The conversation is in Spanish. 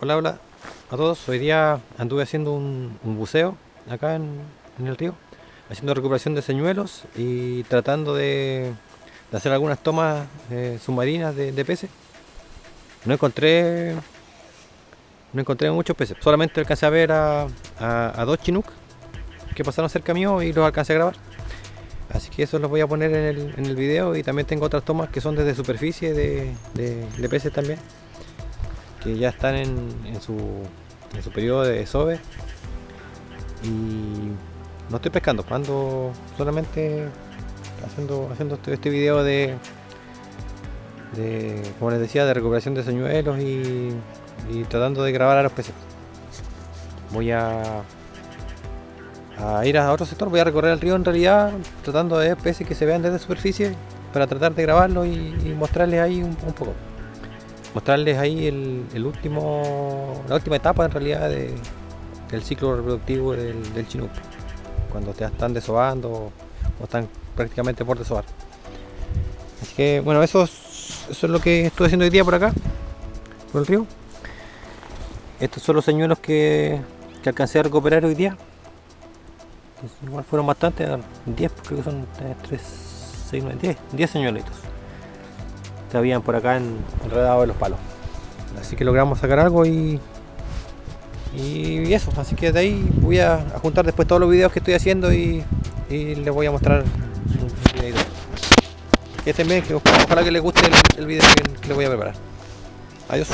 Hola, hola a todos. Hoy día anduve haciendo un, buceo acá en, el río, haciendo recuperación de señuelos y tratando de, hacer algunas tomas eh, submarinas de, peces. No encontré no encontré muchos peces, solamente alcancé a ver a, dos chinook que pasaron cerca mío y los alcancé a grabar. Así que eso los voy a poner en el, en el video y también tengo otras tomas que son desde superficie de peces también, que ya están en, en su, en su periodo de desove. Y no estoy pescando, ando solamente haciendo, haciendo este, este video de, de, como les decía, de recuperación de señuelos y, tratando de grabar a los peces. Voy a, ir a otro sector, voy a recorrer el río en realidad, tratando de peces que se vean desde superficie para tratar de grabarlos y, mostrarles ahí un poco. Mostrarles ahí el, último, la última etapa en realidad de- del ciclo reproductivo del, del cuando ya están desobando o están prácticamente por desovar. Así que bueno, eso es, eso es lo que estuve haciendo hoy día por acá, por el río. Estos son los señuelos que, que alcancé a recuperar hoy día. Igual fueron bastantes, 10, creo que son 3, 6, 9, 10, 10 señuelitos. Que habían por acá en, enredados en los palos. Así que logramos sacar algo y, y eso. Así que de ahí voy a, juntar después todos los videos que estoy haciendo y, y les voy a mostrar un videito. Estén bien, que ojalá que les guste el, el video que, que les voy a preparar. Adiós.